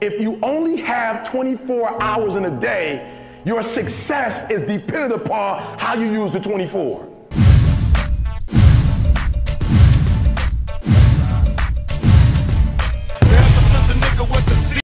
If you only have 24 hours in a day, your success is dependent upon how you use the 24.